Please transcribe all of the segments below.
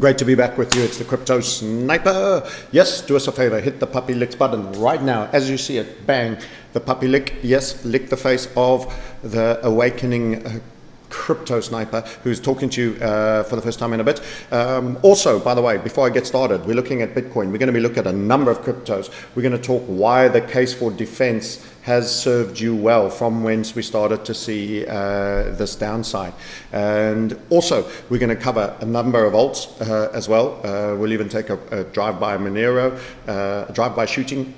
Great to be back with you. It's the Crypto Sniper. Yes, do us a favor, hit the puppy licks button right now. As you see it, bang, the puppy lick. Yes, lick the face of the awakening crypto sniper who's talking to you uh, for the first time in a bit. Um, also, by the way, before I get started, we're looking at Bitcoin. We're going to be looking at a number of cryptos. We're going to talk why the case for defense has served you well from whence we started to see uh, this downside. And also, we're going to cover a number of alts uh, as well. Uh, we'll even take a, a drive-by Monero, uh, a drive-by shooting.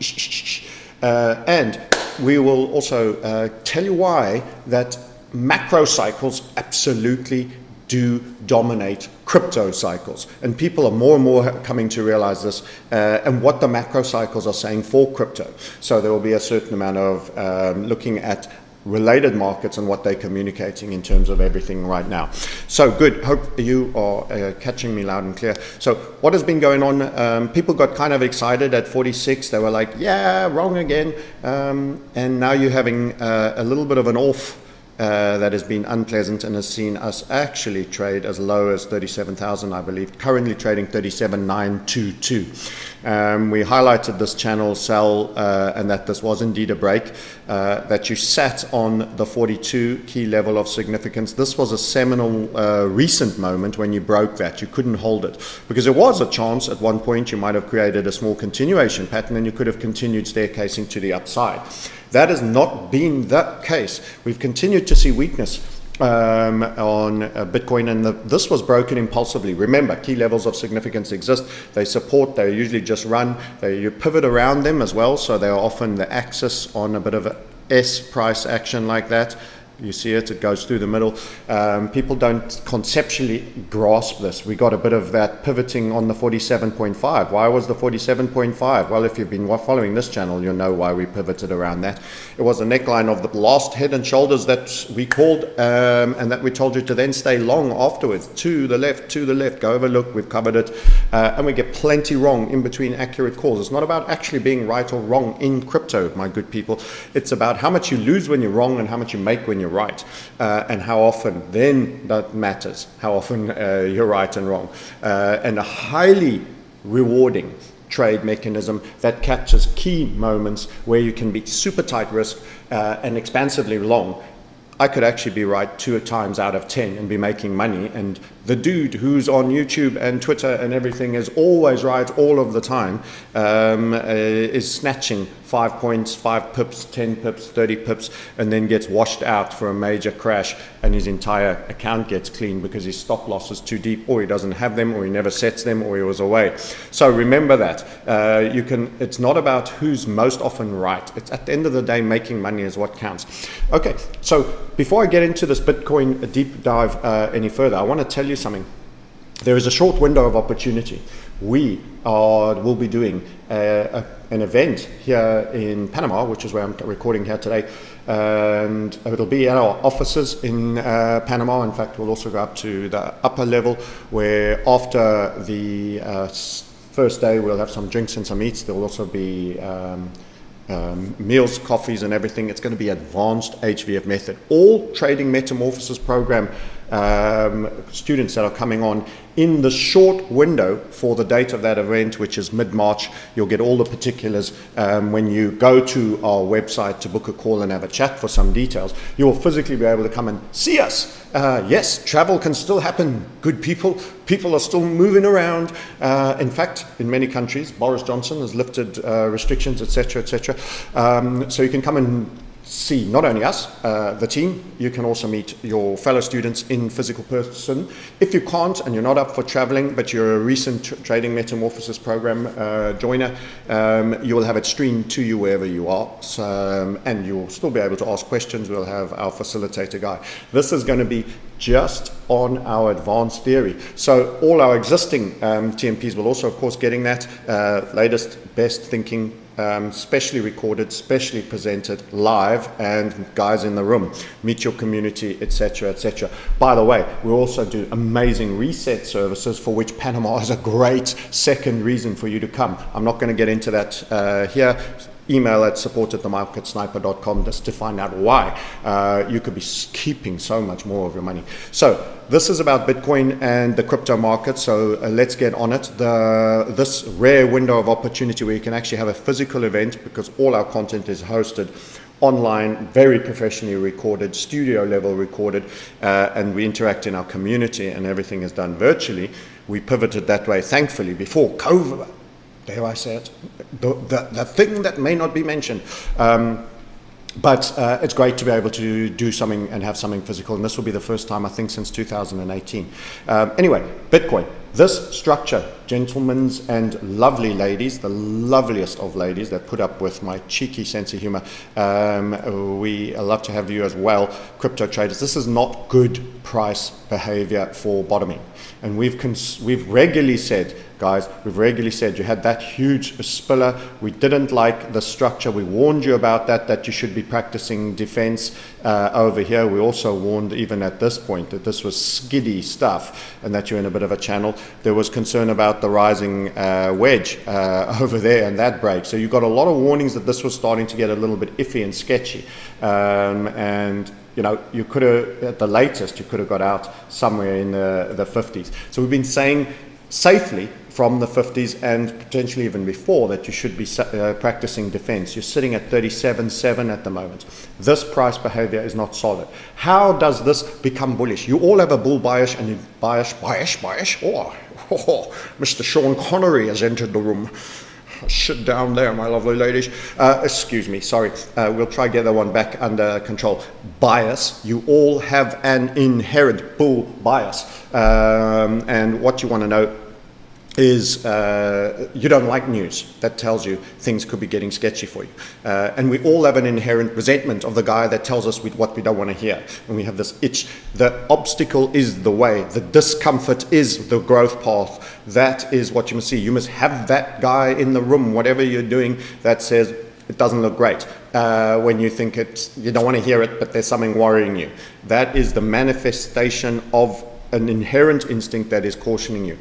Uh, and we will also tell you why that macro cycles absolutely do dominate crypto cycles. And people are more and more coming to realize this uh, and what the macro cycles are saying for crypto. So there will be a certain amount of um, looking at related markets and what they're communicating in terms of everything right now. So good. Hope you are uh, catching me loud and clear. So what has been going on? Um, people got kind of excited at 46. They were like, yeah, wrong again. Um, and now you're having uh, a little bit of an off uh, that has been unpleasant and has seen us actually trade as low as 37,000, I believe, currently trading 37,922. Um, we highlighted this channel sell uh, and that this was indeed a break, uh, that you sat on the 42 key level of significance. This was a seminal uh, recent moment when you broke that. You couldn't hold it because there was a chance at one point you might have created a small continuation pattern and you could have continued staircasing to the upside. That has not been the case. We've continued to see weakness um, on uh, Bitcoin, and the, this was broken impulsively. Remember, key levels of significance exist. They support, they usually just run. They, you pivot around them as well, so they are often the axis on a bit of a S price action like that. You see it, it goes through the middle. Um, people don't conceptually grasp this. We got a bit of that pivoting on the 47.5. Why was the 47.5? Well, if you've been following this channel, you'll know why we pivoted around that. It was a neckline of the last head and shoulders that we called um, and that we told you to then stay long afterwards. To the left, to the left, go over, look, we've covered it. Uh, and we get plenty wrong in between accurate calls. It's not about actually being right or wrong in crypto, my good people. It's about how much you lose when you're wrong and how much you make when you're right, uh, and how often then that matters, how often uh, you're right and wrong. Uh, and a highly rewarding trade mechanism that captures key moments where you can be super tight risk uh, and expansively long I could actually be right two times out of 10 and be making money. And the dude who's on YouTube and Twitter and everything is always right all of the time um, uh, is snatching five points, five pips, 10 pips, 30 pips, and then gets washed out for a major crash and his entire account gets clean because his stop loss is too deep or he doesn't have them or he never sets them or he was away. So remember that. Uh, you can, it's not about who's most often right. It's at the end of the day, making money is what counts. Okay, so before I get into this Bitcoin deep dive uh, any further, I want to tell you something. There is a short window of opportunity. We are, will be doing a, a, an event here in Panama, which is where I'm recording here today, and it'll be at our offices in uh, Panama. In fact, we'll also go up to the upper level, where after the uh, first day we'll have some drinks and some eats. There will also be um, um, meals, coffees, and everything. It's going to be advanced HVF method. All trading metamorphosis program um, students that are coming on in the short window for the date of that event, which is mid-March. You'll get all the particulars um, when you go to our website to book a call and have a chat for some details. You will physically be able to come and see us. Uh, yes, travel can still happen. Good people, people are still moving around. Uh, in fact, in many countries, Boris Johnson has lifted uh, restrictions, etc., etc. Um, so you can come and see not only us, uh, the team, you can also meet your fellow students in physical person. If you can't and you're not up for traveling, but you're a recent tr trading metamorphosis program uh, joiner, um, you will have it streamed to you wherever you are, so, um, and you'll still be able to ask questions. We'll have our facilitator guy. This is going to be just on our advanced theory. So all our existing um, TMPs will also, of course, getting that uh, latest best thinking um, specially recorded, specially presented live, and guys in the room, meet your community, etc., etc. By the way, we also do amazing reset services for which Panama is a great second reason for you to come. I'm not going to get into that uh, here email at support at just to find out why uh, you could be keeping so much more of your money. So this is about Bitcoin and the crypto market. So uh, let's get on it. The, this rare window of opportunity where you can actually have a physical event because all our content is hosted online, very professionally recorded, studio level recorded, uh, and we interact in our community and everything is done virtually. We pivoted that way, thankfully, before COVID dare I say it, the, the, the thing that may not be mentioned. Um, but uh, it's great to be able to do something and have something physical, and this will be the first time, I think, since 2018. Um, anyway, Bitcoin. This structure, gentlemen and lovely ladies, the loveliest of ladies that put up with my cheeky sense of humor, um, we love to have you as well, crypto traders. This is not good price behavior for bottoming. And we've, we've regularly said guys. We've regularly said you had that huge spiller. We didn't like the structure. We warned you about that, that you should be practicing defense uh, over here. We also warned, even at this point, that this was skiddy stuff and that you're in a bit of a channel. There was concern about the rising uh, wedge uh, over there and that break. So you got a lot of warnings that this was starting to get a little bit iffy and sketchy. Um, and you know, you could have, at the latest, you could have got out somewhere in the, the 50s. So we've been saying safely from the 50s and potentially even before that you should be uh, practicing defense. You're sitting at 37.7 at the moment. This price behavior is not solid. How does this become bullish? You all have a bull bias and you bias, bias, bias. Oh, oh, Mr. Sean Connery has entered the room. Sit down there, my lovely ladies. Uh, excuse me, sorry. Uh, we'll try get that one back under control. Bias. You all have an inherent bull bias. Um, and what you want to know is uh, you don't like news. That tells you things could be getting sketchy for you. Uh, and we all have an inherent resentment of the guy that tells us what we don't want to hear. And we have this itch. The obstacle is the way. The discomfort is the growth path. That is what you must see. You must have that guy in the room, whatever you're doing, that says, it doesn't look great uh, when you think it's, you don't want to hear it, but there's something worrying you. That is the manifestation of an inherent instinct that is cautioning you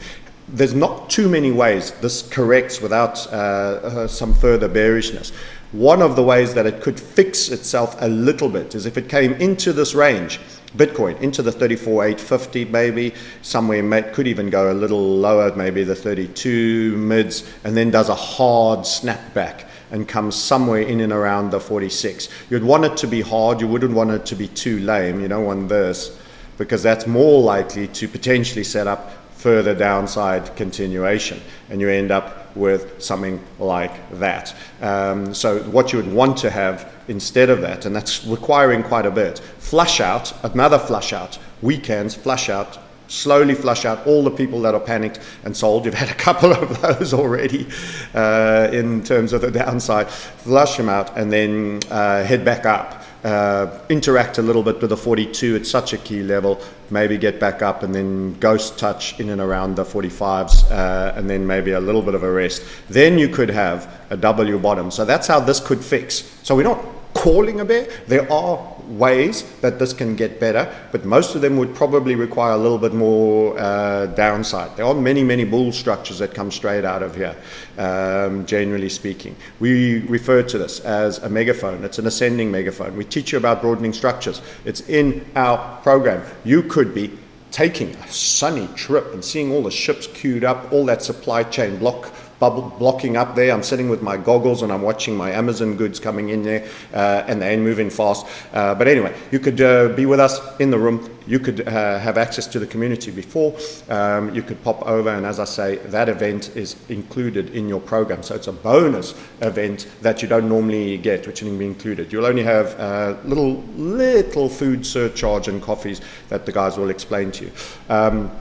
there's not too many ways this corrects without uh, uh, some further bearishness. One of the ways that it could fix itself a little bit is if it came into this range, Bitcoin, into the 34,850 maybe, somewhere may, could even go a little lower, maybe the 32 mids, and then does a hard snapback and comes somewhere in and around the 46. You'd want it to be hard, you wouldn't want it to be too lame, you don't want this, because that's more likely to potentially set up further downside continuation, and you end up with something like that. Um, so what you would want to have instead of that, and that's requiring quite a bit, flush out, another flush out, weekends, flush out, slowly flush out all the people that are panicked and sold. You've had a couple of those already uh, in terms of the downside. Flush them out and then uh, head back up uh, interact a little bit with the 42 at such a key level, maybe get back up and then ghost touch in and around the 45s, uh, and then maybe a little bit of a rest. Then you could have a W bottom. So that's how this could fix. So we're not calling a bear. There are ways that this can get better, but most of them would probably require a little bit more uh, downside. There are many, many bull structures that come straight out of here, um, generally speaking. We refer to this as a megaphone. It's an ascending megaphone. We teach you about broadening structures. It's in our program. You could be taking a sunny trip and seeing all the ships queued up, all that supply chain block bubble blocking up there. I'm sitting with my goggles and I'm watching my Amazon goods coming in there uh, and they're moving fast. Uh, but anyway, you could uh, be with us in the room. You could uh, have access to the community before. Um, you could pop over and as I say, that event is included in your program. So it's a bonus event that you don't normally get, which will be included. You'll only have uh, little, little food surcharge and coffees that the guys will explain to you. Um,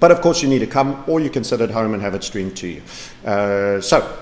but of course, you need to come, or you can sit at home and have it streamed to you. Uh, so,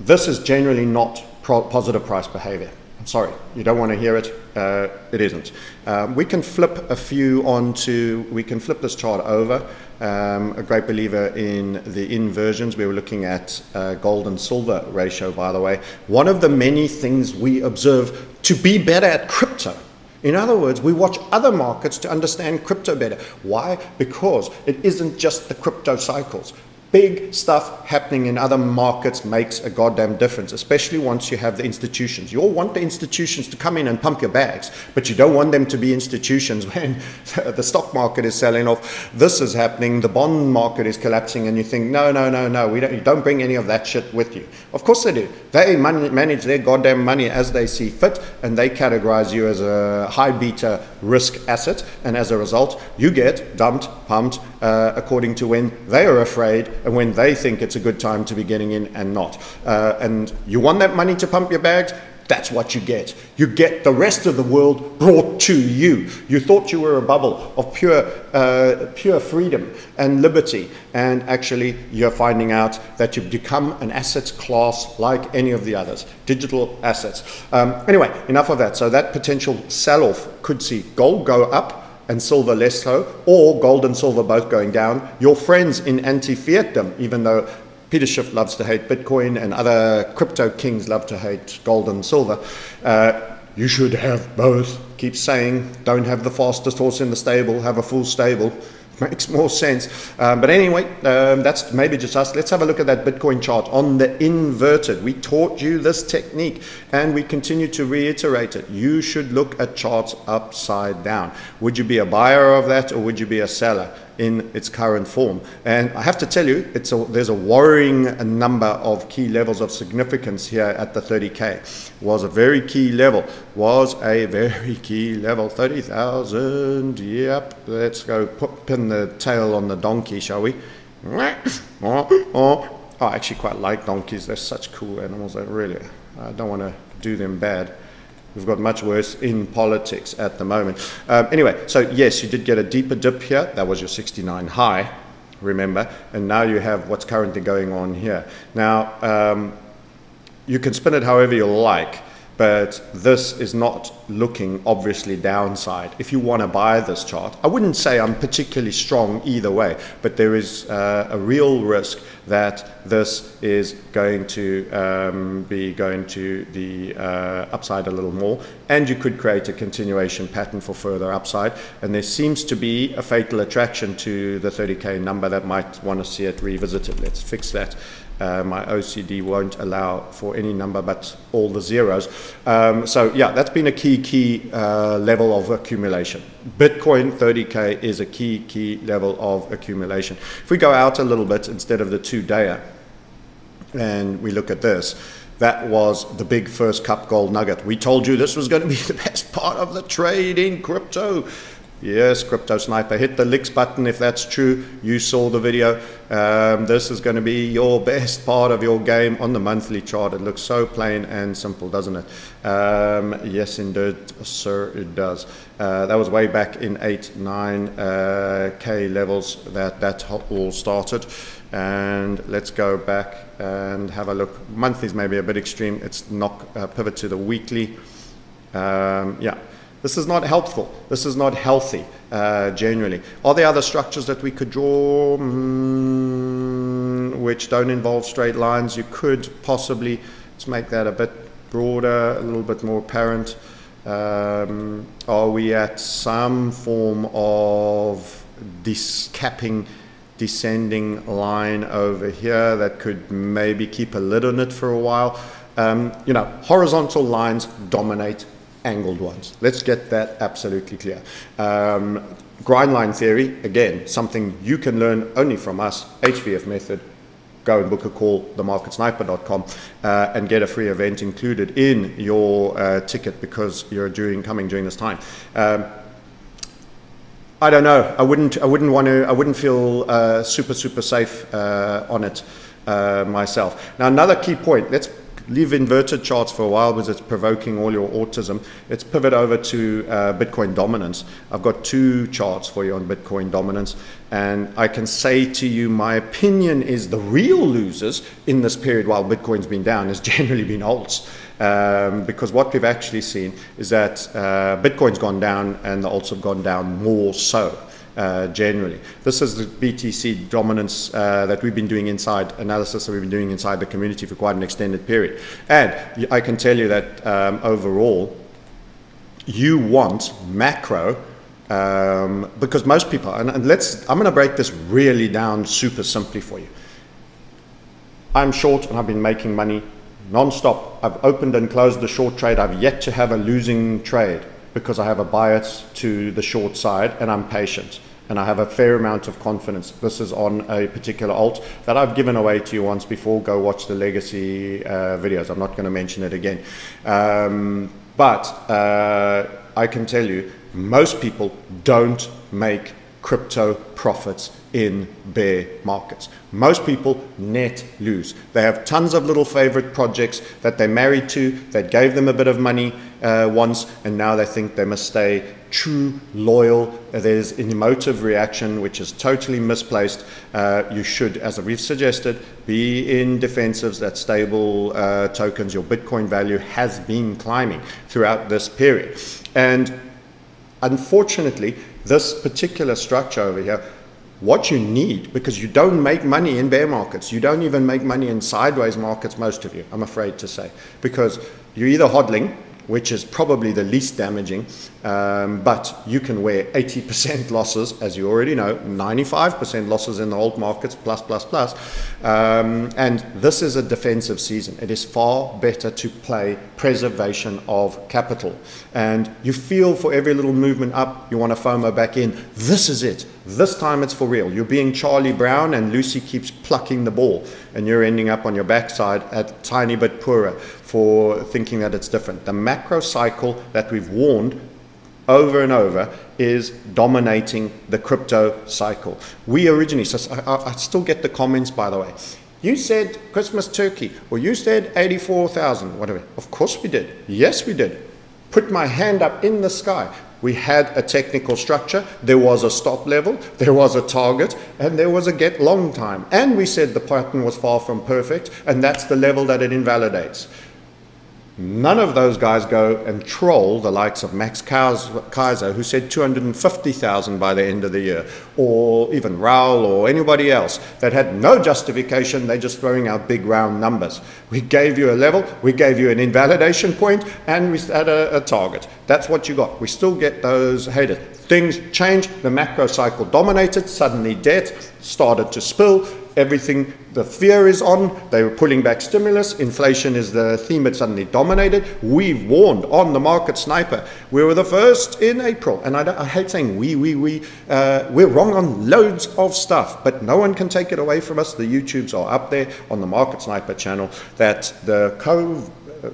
this is generally not positive price behavior. I'm sorry, you don't want to hear it. Uh, it isn't. Um, we can flip a few onto, we can flip this chart over. Um, a great believer in the inversions. We were looking at uh, gold and silver ratio, by the way. One of the many things we observe to be better at crypto in other words, we watch other markets to understand crypto better. Why? Because it isn't just the crypto cycles. Big stuff happening in other markets makes a goddamn difference, especially once you have the institutions. You all want the institutions to come in and pump your bags, but you don't want them to be institutions when the stock market is selling off, this is happening, the bond market is collapsing, and you think, no, no, no, no, we don't, don't bring any of that shit with you. Of course they do. They manage their goddamn money as they see fit, and they categorize you as a high beta risk asset, and as a result, you get dumped, pumped, uh, according to when they are afraid and when they think it's a good time to be getting in and not. Uh, and you want that money to pump your bags? That's what you get. You get the rest of the world brought to you. You thought you were a bubble of pure, uh, pure freedom and liberty, and actually you're finding out that you've become an assets class like any of the others, digital assets. Um, anyway, enough of that. So that potential sell-off could see gold go up, and silver less so, or gold and silver both going down. Your friends in anti-fiatdom, even though Peter Schiff loves to hate Bitcoin and other crypto kings love to hate gold and silver, uh, you should have both. Keep saying, don't have the fastest horse in the stable, have a full stable. makes more sense. Um, but anyway, um, that's maybe just us. Let's have a look at that Bitcoin chart on the inverted. We taught you this technique and we continue to reiterate it. You should look at charts upside down. Would you be a buyer of that or would you be a seller? In its current form. And I have to tell you, it's a, there's a worrying number of key levels of significance here at the 30K. Was a very key level, was a very key level, 30,000, yep. Let's go put, pin the tail on the donkey, shall we? Oh, oh. I actually quite like donkeys. They're such cool animals. I really, I don't want to do them bad. We've got much worse in politics at the moment. Um, anyway, so yes, you did get a deeper dip here. That was your 69 high, remember. And now you have what's currently going on here. Now, um, you can spin it however you like but this is not looking obviously downside. If you want to buy this chart, I wouldn't say I'm particularly strong either way, but there is uh, a real risk that this is going to um, be going to the uh, upside a little more, and you could create a continuation pattern for further upside. And there seems to be a fatal attraction to the 30k number that might want to see it revisited. Let's fix that. Uh, my OCD won't allow for any number but all the zeros. Um, so yeah, that's been a key, key uh, level of accumulation. Bitcoin 30K is a key, key level of accumulation. If we go out a little bit instead of the two-dayer and we look at this, that was the big first cup gold nugget. We told you this was going to be the best part of the trade in crypto. Yes, Crypto Sniper, hit the licks button if that's true. You saw the video. Um, this is going to be your best part of your game on the monthly chart. It looks so plain and simple, doesn't it? Um, yes, indeed, sir, it does. Uh, that was way back in 8, 9 uh, K levels that that all started. And let's go back and have a look. Monthly is maybe a bit extreme. It's knock uh, pivot to the weekly. Um, yeah. This is not helpful. This is not healthy, uh, generally. Are there other structures that we could draw mm, which don't involve straight lines? You could possibly, let's make that a bit broader, a little bit more apparent. Um, are we at some form of this capping descending line over here that could maybe keep a lid on it for a while? Um, you know, horizontal lines dominate angled ones. Let's get that absolutely clear. Um, grind line theory, again, something you can learn only from us, HVF method. Go and book a call, themarketsniper.com, uh, and get a free event included in your uh, ticket because you're doing, coming during this time. Um, I don't know. I wouldn't. I wouldn't want to. I wouldn't feel uh, super super safe uh, on it uh, myself. Now another key point. Let's leave inverted charts for a while because it's provoking all your autism. Let's pivot over to uh, Bitcoin dominance. I've got two charts for you on Bitcoin dominance, and I can say to you, my opinion is the real losers in this period while Bitcoin's been down has generally been alts. Um, because what we've actually seen is that uh, Bitcoin's gone down and the alts have gone down more so uh, generally. This is the BTC dominance uh, that we've been doing inside analysis that we've been doing inside the community for quite an extended period. And I can tell you that um, overall, you want macro um, because most people, and, and let's, I'm going to break this really down super simply for you. I'm short and I've been making money non-stop. I've opened and closed the short trade. I've yet to have a losing trade because I have a bias to the short side and I'm patient and I have a fair amount of confidence. This is on a particular alt that I've given away to you once before. Go watch the legacy uh, videos. I'm not going to mention it again. Um, but uh, I can tell you, most people don't make crypto profits in bear markets. Most people net lose. They have tons of little favorite projects that they're married to, that gave them a bit of money uh, once, and now they think they must stay true, loyal. There's an emotive reaction which is totally misplaced. Uh, you should, as we've suggested, be in defensives that stable uh, tokens. Your Bitcoin value has been climbing throughout this period. And unfortunately, this particular structure over here, what you need, because you don't make money in bear markets, you don't even make money in sideways markets, most of you, I'm afraid to say, because you're either hodling, which is probably the least damaging, um, but you can wear 80% losses, as you already know, 95% losses in the old markets, plus, plus, plus. Um, and this is a defensive season. It is far better to play preservation of capital. And you feel for every little movement up, you want to FOMO back in. This is it. This time it's for real. You're being Charlie Brown, and Lucy keeps plucking the ball, and you're ending up on your backside a tiny bit poorer for thinking that it's different. The macro cycle that we've warned over and over is dominating the crypto cycle. We originally, so I, I, still get the comments by the way. You said Christmas turkey, or you said 84,000, whatever. Of course we did. Yes, we did. Put my hand up in the sky. We had a technical structure, there was a stop level, there was a target, and there was a get long time. And we said the pattern was far from perfect, and that's the level that it invalidates. None of those guys go and troll the likes of Max Keiser, who said 250,000 by the end of the year, or even Raoul or anybody else that had no justification. They're just throwing out big round numbers. We gave you a level, we gave you an invalidation point, and we had a, a target. That's what you got. We still get those haters. Things changed, the macro cycle dominated, suddenly debt started to spill, everything, the fear is on, they were pulling back stimulus, inflation is the theme that suddenly dominated. We've warned on the market sniper. We were the first in April, and I, I hate saying we, we, we, uh, we're wrong on loads of stuff, but no one can take it away from us. The YouTubes are up there on the market sniper channel that the cove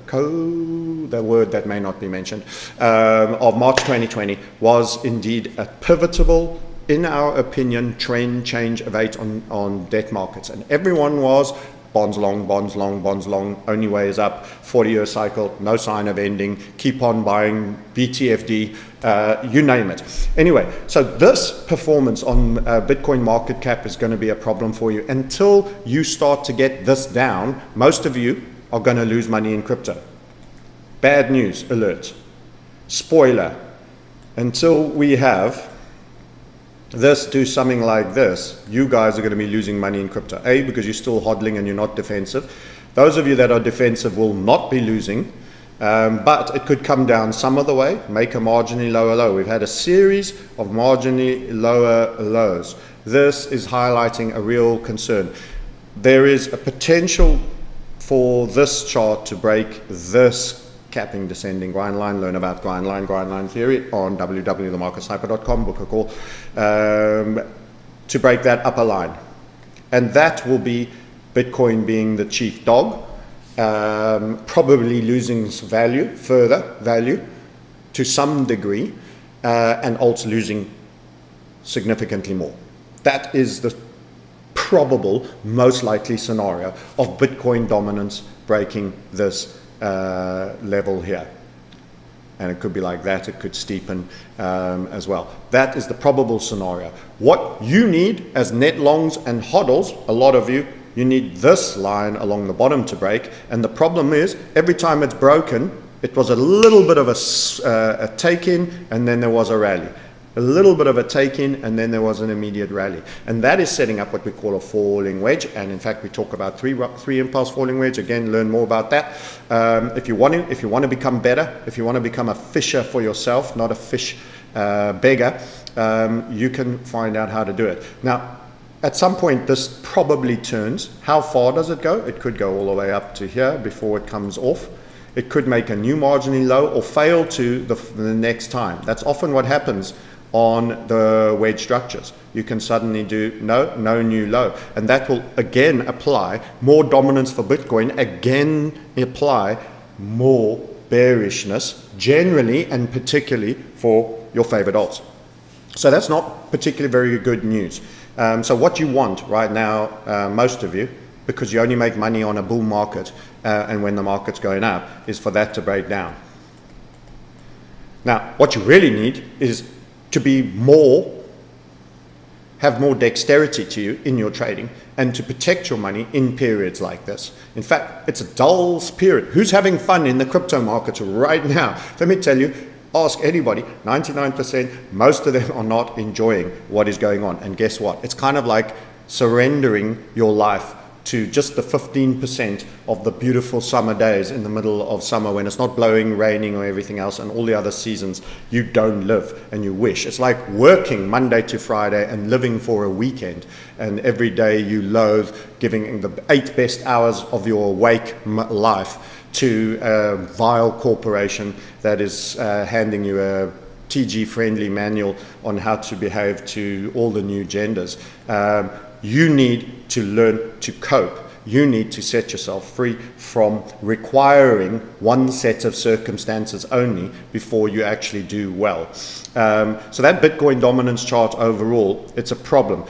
co, the word that may not be mentioned, um, of March 2020 was indeed a pivotal in our opinion, trend change of eight on, on debt markets. And everyone was bonds long, bonds long, bonds long, only way is up, 40 year cycle, no sign of ending, keep on buying, BTFD, uh, you name it. Anyway, so this performance on uh, Bitcoin market cap is going to be a problem for you. Until you start to get this down, most of you are going to lose money in crypto. Bad news alert. Spoiler. Until we have this do something like this, you guys are going to be losing money in crypto. A, because you're still hodling and you're not defensive. Those of you that are defensive will not be losing, um, but it could come down some other way, make a marginally lower low. We've had a series of marginally lower lows. This is highlighting a real concern. There is a potential for this chart to break this capping descending grind line, learn about grind line, grind line theory on www.themarketsniper.com, book a call, um, to break that upper line. And that will be Bitcoin being the chief dog, um, probably losing value, further value to some degree, uh, and alts losing significantly more. That is the probable, most likely scenario of Bitcoin dominance breaking this uh, level here. And it could be like that, it could steepen um, as well. That is the probable scenario. What you need as net longs and hodls, a lot of you, you need this line along the bottom to break. And the problem is, every time it's broken, it was a little bit of a, uh, a take in and then there was a rally a little bit of a take in, and then there was an immediate rally. And that is setting up what we call a falling wedge. And in fact, we talk about three, three impulse falling wedge. Again, learn more about that. Um, if, you want to, if you want to become better, if you want to become a fisher for yourself, not a fish uh, beggar, um, you can find out how to do it. Now, at some point, this probably turns. How far does it go? It could go all the way up to here before it comes off. It could make a new marginally low or fail to the, the next time. That's often what happens on the wedge structures. You can suddenly do no, no new low. And that will again apply more dominance for Bitcoin, again apply more bearishness generally and particularly for your favorite alts. So that's not particularly very good news. Um, so what you want right now, uh, most of you, because you only make money on a bull market uh, and when the market's going up, is for that to break down. Now, what you really need is to be more, have more dexterity to you in your trading and to protect your money in periods like this. In fact, it's a dull period. Who's having fun in the crypto markets right now? Let me tell you, ask anybody, 99%, most of them are not enjoying what is going on. And guess what? It's kind of like surrendering your life to just the 15% of the beautiful summer days in the middle of summer when it's not blowing, raining, or everything else, and all the other seasons you don't live and you wish. It's like working Monday to Friday and living for a weekend, and every day you loathe giving the eight best hours of your awake life to a vile corporation that is uh, handing you a TG friendly manual on how to behave to all the new genders. Um, you need to learn to cope. You need to set yourself free from requiring one set of circumstances only before you actually do well. Um, so that Bitcoin dominance chart overall, it's a problem.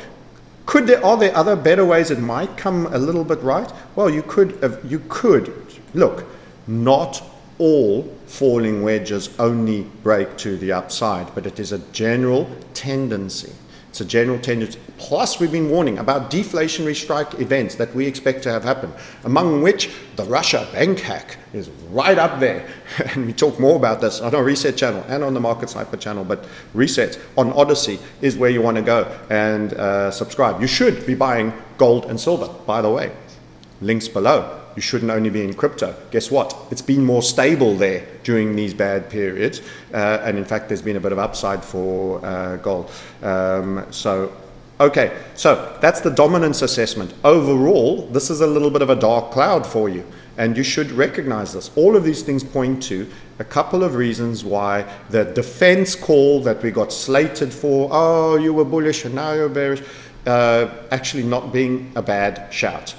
Could there are there other better ways it might come a little bit right? Well, you could you could look. Not all falling wedges only break to the upside, but it is a general tendency. It's a general tendency. Plus, we've been warning about deflationary strike events that we expect to have happen, among which the Russia bank hack is right up there. and we talk more about this on our Reset channel and on the Market Sniper channel. But Reset on Odysee is where you want to go and uh, subscribe. You should be buying gold and silver, by the way. Links below you shouldn't only be in crypto. Guess what? It's been more stable there during these bad periods. Uh, and in fact, there's been a bit of upside for uh, gold. Um, so, okay, so that's the dominance assessment. Overall, this is a little bit of a dark cloud for you. And you should recognize this. All of these things point to a couple of reasons why the defense call that we got slated for, oh, you were bullish and now you're bearish, uh, actually not being a bad shout.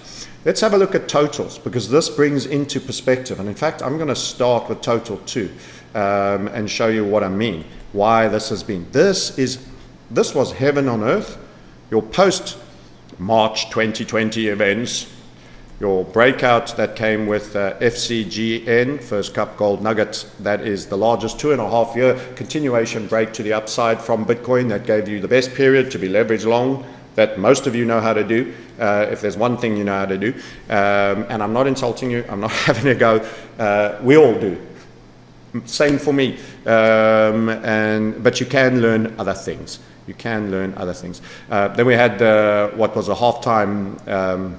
Let's have a look at totals because this brings into perspective. And in fact, I'm going to start with total two um, and show you what I mean, why this has been. This is this was heaven on earth. Your post March 2020 events, your breakout that came with uh, FCGN, First Cup Gold Nugget, that is the largest two and a half year continuation break to the upside from Bitcoin that gave you the best period to be leveraged long that most of you know how to do, uh, if there's one thing you know how to do. Um, and I'm not insulting you, I'm not having a go. Uh, we all do. Same for me. Um, and, but you can learn other things. You can learn other things. Uh, then we had uh, what was a halftime um,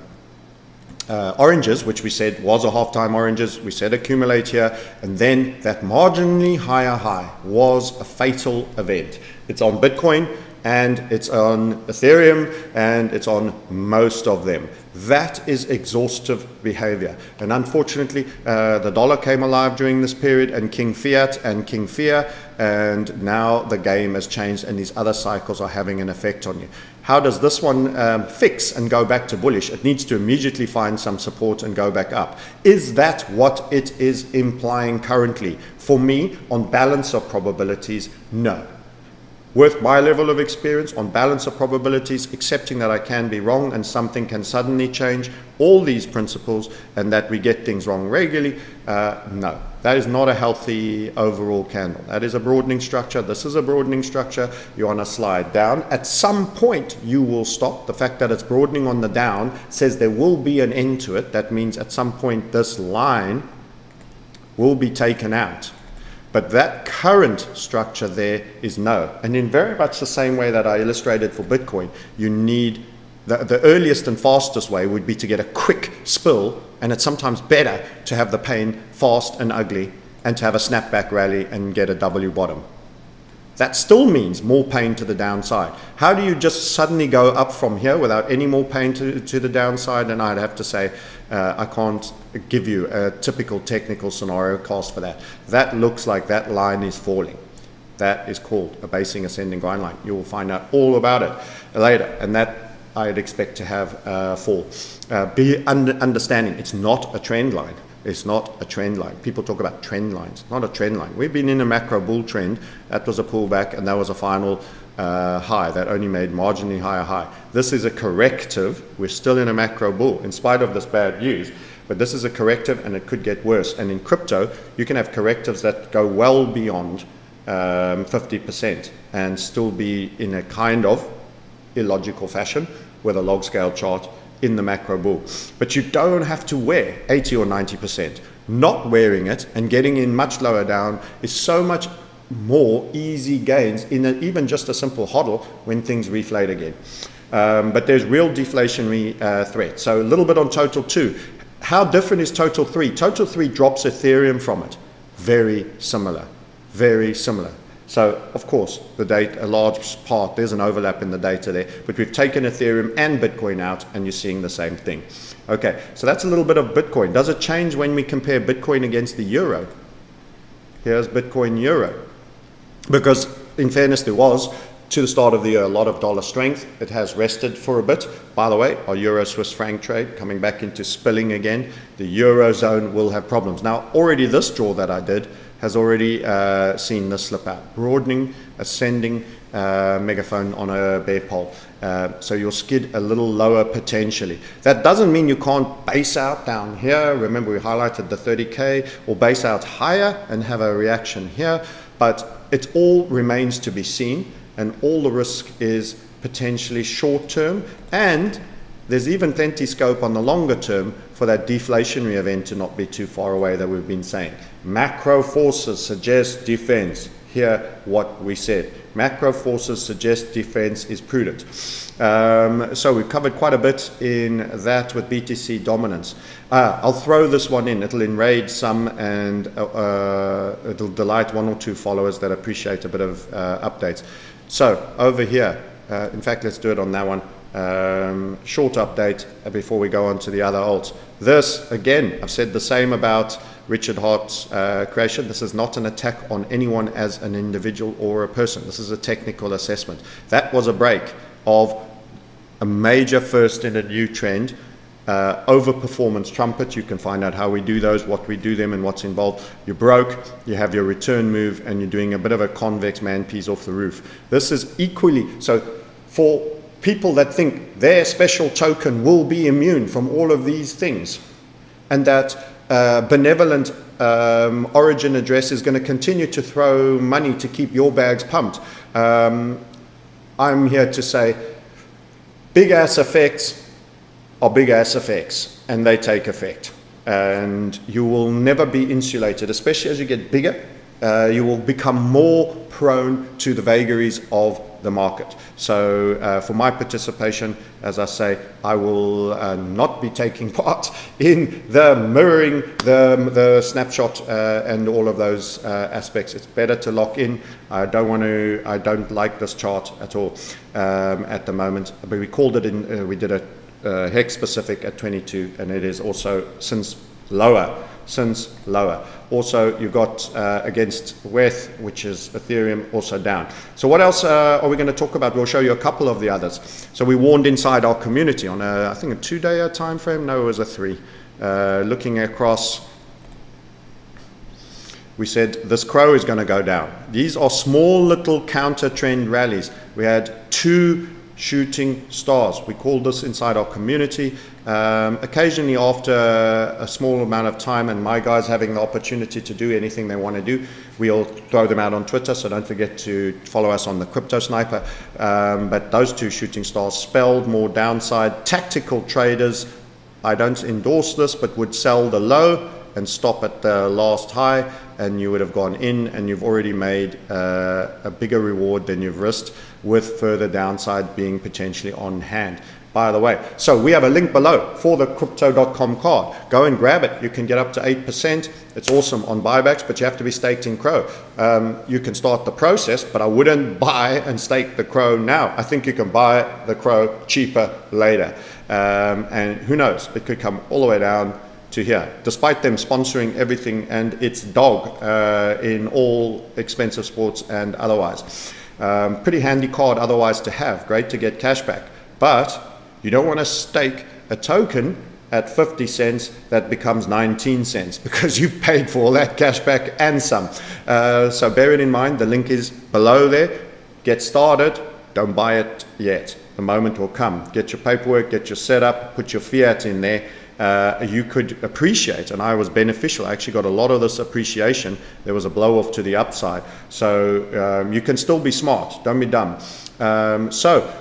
uh, oranges, which we said was a halftime oranges. We said accumulate here. And then that marginally higher high was a fatal event. It's on Bitcoin and it's on Ethereum and it's on most of them. That is exhaustive behavior. And unfortunately, uh, the dollar came alive during this period and King Fiat and King Fear, and now the game has changed and these other cycles are having an effect on you. How does this one um, fix and go back to bullish? It needs to immediately find some support and go back up. Is that what it is implying currently? For me, on balance of probabilities, no with my level of experience on balance of probabilities, accepting that I can be wrong and something can suddenly change, all these principles, and that we get things wrong regularly, uh, no. That is not a healthy overall candle. That is a broadening structure. This is a broadening structure. You're on a slide down. At some point, you will stop. The fact that it's broadening on the down says there will be an end to it. That means at some point, this line will be taken out. But that current structure there is no. And in very much the same way that I illustrated for Bitcoin, you need the, the earliest and fastest way would be to get a quick spill, and it's sometimes better to have the pain fast and ugly and to have a snapback rally and get a W bottom. That still means more pain to the downside. How do you just suddenly go up from here without any more pain to, to the downside? And I'd have to say, uh, I can't give you a typical technical scenario cast for that. That looks like that line is falling. That is called a basing ascending grind line. You will find out all about it later. And that I'd expect to have uh, fall. Uh, be under understanding it's not a trend line. It's not a trend line. People talk about trend lines, not a trend line. We've been in a macro bull trend. That was a pullback, and that was a final uh, high that only made marginally higher high. This is a corrective. We're still in a macro bull, in spite of this bad news. But this is a corrective, and it could get worse. And in crypto, you can have correctives that go well beyond um, 50% and still be in a kind of illogical fashion with a log scale chart in the macro bull. But you don't have to wear 80 or 90%. Not wearing it and getting in much lower down is so much more easy gains in a, even just a simple hodl when things reflate again. Um, but there's real deflationary uh, threat. So a little bit on total two. How different is total three? Total three drops Ethereum from it. Very similar. Very similar. So, of course, the data, a large part, there's an overlap in the data there, but we've taken Ethereum and Bitcoin out, and you're seeing the same thing. Okay, so that's a little bit of Bitcoin. Does it change when we compare Bitcoin against the euro? Here's Bitcoin euro. Because, in fairness, there was, to the start of the year, a lot of dollar strength. It has rested for a bit. By the way, our euro Swiss franc trade coming back into spilling again. The eurozone will have problems. Now, already this draw that I did, has already uh, seen this slip out, broadening, ascending uh, megaphone on a bear pole. Uh, so you'll skid a little lower potentially. That doesn't mean you can't base out down here. Remember we highlighted the 30K or base out higher and have a reaction here, but it all remains to be seen and all the risk is potentially short term and there's even plenty scope on the longer term for that deflationary event to not be too far away that we've been saying. Macro forces suggest defense. Hear what we said. Macro forces suggest defense is prudent. Um, so we've covered quite a bit in that with BTC dominance. Uh, I'll throw this one in. It'll enrage some and uh, uh, it'll delight one or two followers that appreciate a bit of uh, updates. So over here, uh, in fact, let's do it on that one. Um, short update before we go on to the other alts. This, again, I've said the same about Richard Heart's uh, creation. This is not an attack on anyone as an individual or a person. This is a technical assessment. That was a break of a major first in a new trend. Uh, overperformance trumpet, you can find out how we do those, what we do them, and what's involved. You broke, you have your return move, and you're doing a bit of a convex man piece off the roof. This is equally so for people that think their special token will be immune from all of these things and that uh, benevolent um, origin address is going to continue to throw money to keep your bags pumped. Um, I'm here to say big ass effects are big ass effects and they take effect. And you will never be insulated, especially as you get bigger. Uh, you will become more prone to the vagaries of the market. So uh, for my participation, as I say, I will uh, not be taking part in the mirroring, the, the snapshot uh, and all of those uh, aspects. It's better to lock in. I don't want to, I don't like this chart at all um, at the moment. But we called it in, uh, we did a uh, hex specific at 22 and it is also since lower since lower. Also, you've got uh, against WETH, which is Ethereum, also down. So what else uh, are we going to talk about? We'll show you a couple of the others. So we warned inside our community on, a, I think, a two-day time frame. No, it was a three. Uh, looking across, we said this CRO is going to go down. These are small little counter trend rallies. We had two shooting stars. We call this inside our community. Um, occasionally, after a small amount of time, and my guys having the opportunity to do anything they want to do, we'll throw them out on Twitter. So don't forget to follow us on the Crypto Sniper. Um, but those two shooting stars spelled more downside. Tactical traders, I don't endorse this, but would sell the low and stop at the last high, and you would have gone in, and you've already made uh, a bigger reward than you've risked with further downside being potentially on hand. By the way. So we have a link below for the crypto.com card. Go and grab it. You can get up to 8%. It's awesome on buybacks, but you have to be staked in CRO. Um, you can start the process, but I wouldn't buy and stake the CRO now. I think you can buy the CRO cheaper later. Um, and who knows, it could come all the way down to here, despite them sponsoring everything and its dog uh, in all expensive sports and otherwise. Um, pretty handy card otherwise to have, great to get cash back. But you don't want to stake a token at 50 cents that becomes 19 cents because you paid for all that cash back and some. Uh, so bear it in mind, the link is below there. Get started, don't buy it yet. The moment will come. Get your paperwork, get your setup, put your fiat in there. Uh, you could appreciate, and I was beneficial. I actually got a lot of this appreciation. There was a blow off to the upside. So um, you can still be smart, don't be dumb. Um, so,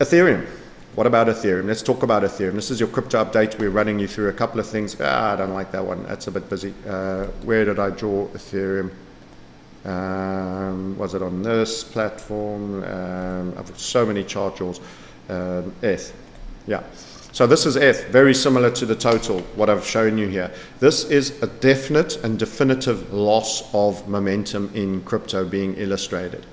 Ethereum. What about Ethereum? Let's talk about Ethereum. This is your crypto update. We're running you through a couple of things. Ah, I don't like that one. That's a bit busy. Uh, where did I draw Ethereum? Um, was it on this platform? Um, I've got so many chart draws. Um, ETH. Yeah. So this is ETH, very similar to the total, what I've shown you here. This is a definite and definitive loss of momentum in crypto being illustrated.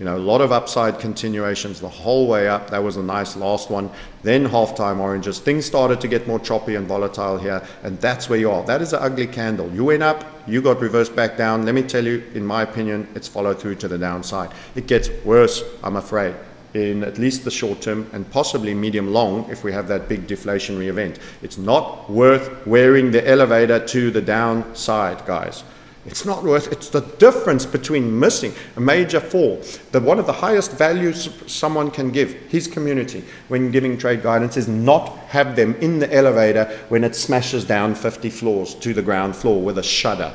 You know, a lot of upside continuations the whole way up. That was a nice last one. Then halftime oranges. Things started to get more choppy and volatile here, and that's where you are. That is an ugly candle. You went up, you got reversed back down. Let me tell you, in my opinion, it's followed through to the downside. It gets worse, I'm afraid in at least the short term and possibly medium long if we have that big deflationary event. It's not worth wearing the elevator to the downside, guys. It's not worth it's the difference between missing a major fall. The one of the highest values someone can give his community when giving trade guidance is not have them in the elevator when it smashes down 50 floors to the ground floor with a shudder.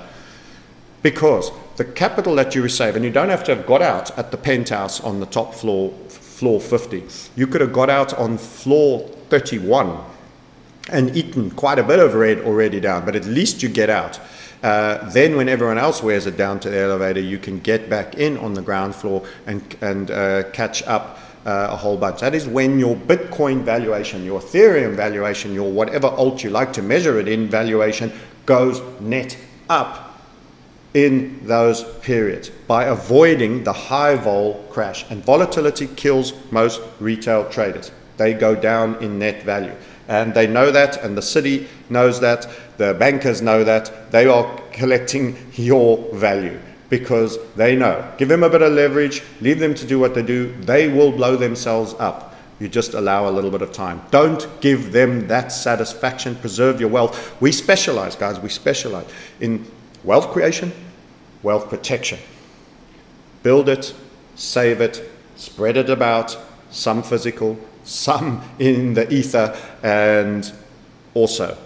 Because the capital that you receive, and you don't have to have got out at the penthouse on the top floor, floor 50. You could have got out on floor 31 and eaten quite a bit of red already down, but at least you get out. Uh, then when everyone else wears it down to the elevator, you can get back in on the ground floor and, and uh, catch up uh, a whole bunch. That is when your Bitcoin valuation, your Ethereum valuation, your whatever alt you like to measure it in valuation goes net up in those periods by avoiding the high vol crash. And volatility kills most retail traders. They go down in net value. And they know that, and the city knows that, the bankers know that. They are collecting your value because they know. Give them a bit of leverage, leave them to do what they do, they will blow themselves up. You just allow a little bit of time. Don't give them that satisfaction. Preserve your wealth. We specialize, guys, we specialize in wealth creation, wealth protection. Build it, save it, spread it about, some physical, some in the ether, and also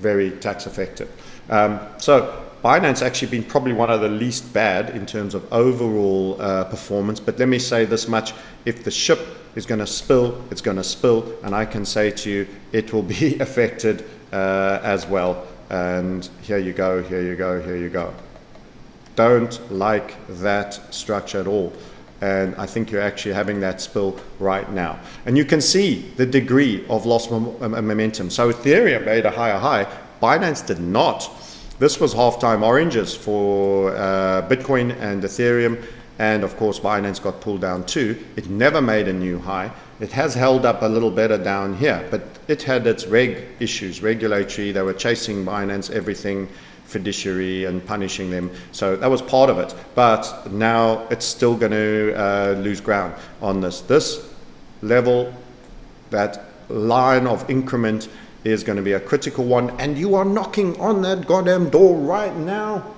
very tax effective. Um, so Binance actually been probably one of the least bad in terms of overall uh, performance. But let me say this much: if the ship is going to spill, it's going to spill, and I can say to you, it will be affected uh, as well. And here you go, here you go, here you go. Don't like that structure at all. And I think you're actually having that spill right now. And you can see the degree of lost momentum. So Ethereum made a higher high. Binance did not. This was halftime oranges for uh, Bitcoin and Ethereum. And of course, Binance got pulled down too. It never made a new high. It has held up a little better down here, but it had its reg issues, regulatory. They were chasing Binance, everything fiduciary and punishing them. So that was part of it. But now it's still going to uh, lose ground on this. This level, that line of increment is going to be a critical one. And you are knocking on that goddamn door right now.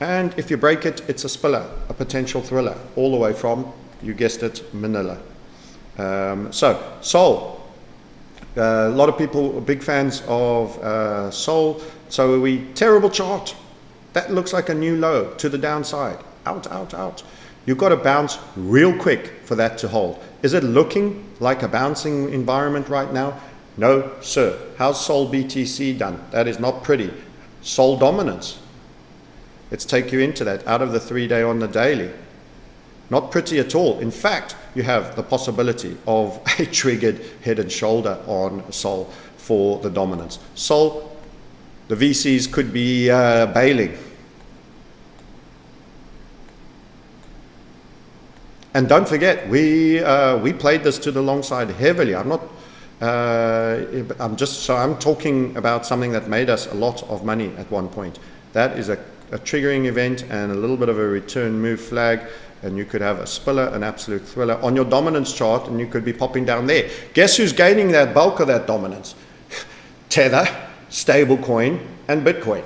And if you break it, it's a spiller, a potential thriller, all the way from, you guessed it, Manila. Um, so, Sol. Uh, a lot of people are big fans of uh, Sol. So we terrible chart. That looks like a new low to the downside. Out, out, out. You've got to bounce real quick for that to hold. Is it looking like a bouncing environment right now? No, sir. How's Sol BTC done? That is not pretty. Sol dominance. Let's take you into that out of the three day on the daily. Not pretty at all. In fact, you have the possibility of a triggered head and shoulder on Sol for the dominance. Sol, the VCs could be uh, bailing. And don't forget, we, uh, we played this to the long side heavily. I'm not, uh, I'm just, so I'm talking about something that made us a lot of money at one point. That is a, a triggering event and a little bit of a return move flag and you could have a spiller, an absolute thriller on your dominance chart, and you could be popping down there. Guess who's gaining that bulk of that dominance? Tether, stablecoin, and Bitcoin,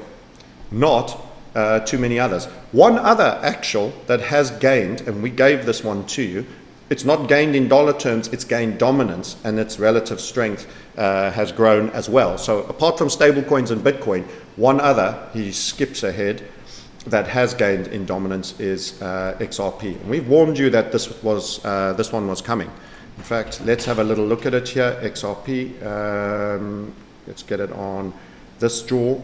not uh, too many others. One other actual that has gained, and we gave this one to you, it's not gained in dollar terms, it's gained dominance, and its relative strength uh, has grown as well. So apart from stablecoins and Bitcoin, one other, he skips ahead, that has gained in dominance is uh, XRP. And we've warned you that this was uh, this one was coming. In fact, let's have a little look at it here. XRP. Um, let's get it on this jaw.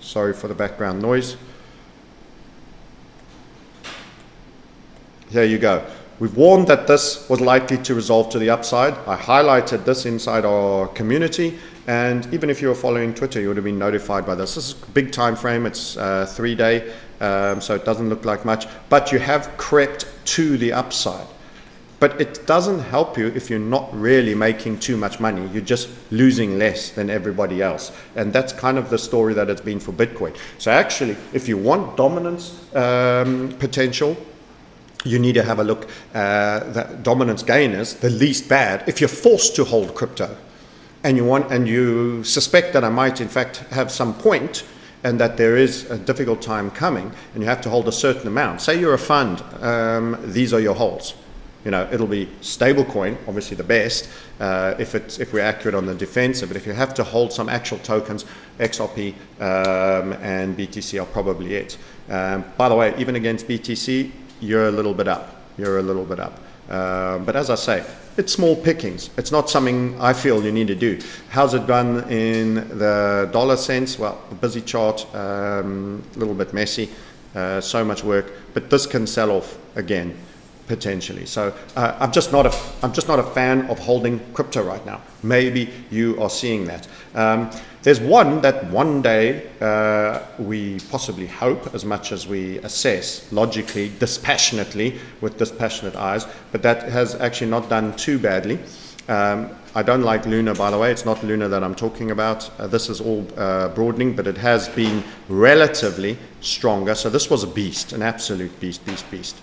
Sorry for the background noise. Here you go. We've warned that this was likely to resolve to the upside. I highlighted this inside our community and even if you were following Twitter, you would have been notified by this. This is a big time frame. It's uh, three day, um, so it doesn't look like much. But you have crept to the upside. But it doesn't help you if you're not really making too much money. You're just losing less than everybody else. And that's kind of the story that it's been for Bitcoin. So actually, if you want dominance um, potential, you need to have a look uh, that dominance gainers, the least bad, if you're forced to hold crypto and you want and you suspect that I might in fact have some point and that there is a difficult time coming and you have to hold a certain amount. Say you're a fund, um, these are your holds. You know, it'll be stablecoin, obviously the best, uh, if, it's, if we're accurate on the defensive. But if you have to hold some actual tokens, XRP um, and BTC are probably it. Um, by the way, even against BTC, you're a little bit up. You're a little bit up. Uh, but as I say, it's small pickings. It's not something I feel you need to do. How's it done in the dollar sense? Well, the busy chart, a um, little bit messy, uh, so much work, but this can sell off again potentially. So uh, I'm just not a I'm just not a fan of holding crypto right now. Maybe you are seeing that. Um, there's one that one day uh, we possibly hope, as much as we assess logically, dispassionately, with dispassionate eyes, but that has actually not done too badly. Um, I don't like Luna, by the way. It's not Luna that I'm talking about. Uh, this is all uh, broadening, but it has been relatively stronger. So this was a beast, an absolute beast, beast, beast.